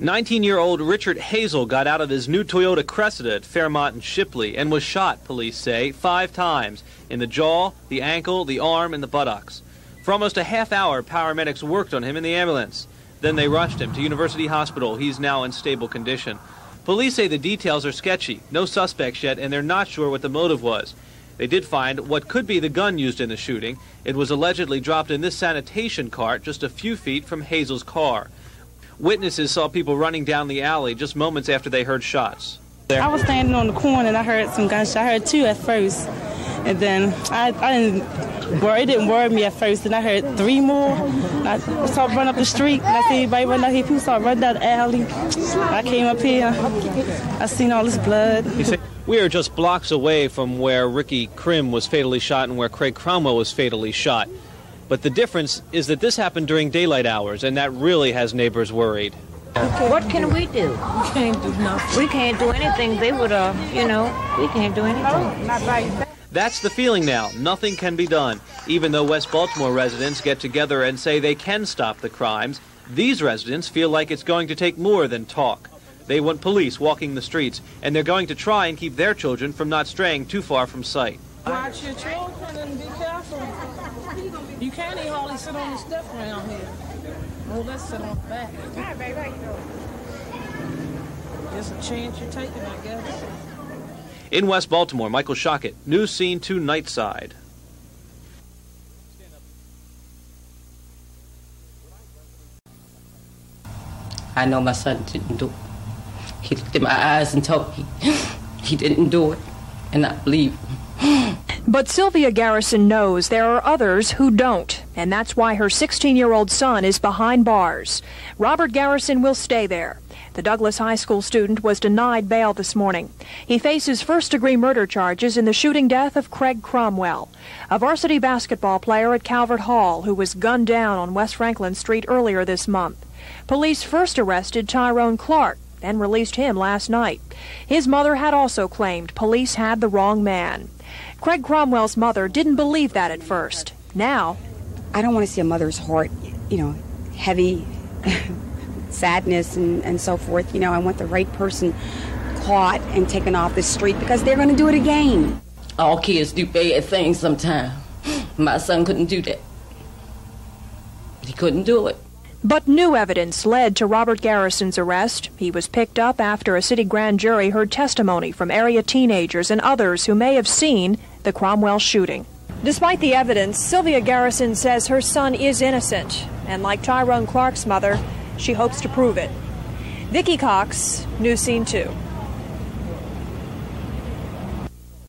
19-year-old Richard Hazel got out of his new Toyota Cressida at Fairmount and Shipley and was shot, police say, five times in the jaw, the ankle, the arm, and the buttocks. For almost a half hour, paramedics worked on him in the ambulance. Then they rushed him to University Hospital. He's now in stable condition. Police say the details are sketchy, no suspects yet, and they're not sure what the motive was. They did find what could be the gun used in the shooting. It was allegedly dropped in this sanitation cart just a few feet from Hazel's car. Witnesses saw people running down the alley just moments after they heard shots. I was standing on the corner and I heard some gunshots. I heard two at first, and then I, I didn't worry. It didn't worry me at first. And I heard three more. I started run up the street. And I see everybody running out here. People started running down the alley. I came up here. I seen all this blood. We are just blocks away from where Ricky Krim was fatally shot and where Craig Cromwell was fatally shot. But the difference is that this happened during daylight hours, and that really has neighbors worried. What can we do? We can't do nothing. We can't do anything. They would, uh, you know, we can't do anything. Not right. That's the feeling now. Nothing can be done. Even though West Baltimore residents get together and say they can stop the crimes, these residents feel like it's going to take more than talk. They want police walking the streets, and they're going to try and keep their children from not straying too far from sight. Watch your children and be careful. You can't even hardly sit on the step around here. Oh, let's sit on the back. It's a chance you're taking, I guess. In West Baltimore, Michael Shockett, News Scene 2 Nightside. I know my son didn't do it. He looked in my eyes and told me he didn't do it, and I believe him. But Sylvia Garrison knows there are others who don't, and that's why her 16 year old son is behind bars. Robert Garrison will stay there. The Douglass High School student was denied bail this morning. He faces first degree murder charges in the shooting death of Craig Cromwell, a varsity basketball player at Calvert Hall who was gunned down on West Franklin Street earlier this month. Police first arrested Tyrone Clark and released him last night. His mother had also claimed police had the wrong man. Craig Cromwell's mother didn't believe that at first. Now, I don't want to see a mother's heart, you know, heavy, sadness and, and so forth. You know, I want the right person caught and taken off the street because they're going to do it again. All kids do bad things sometimes. My son couldn't do that. He couldn't do it. But new evidence led to Robert Garrison's arrest. He was picked up after a city grand jury heard testimony from area teenagers and others who may have seen the Cromwell shooting. Despite the evidence, Sylvia Garrison says her son is innocent, and like Tyrone Clark's mother, she hopes to prove it. Vicki Cox, News Scene 2.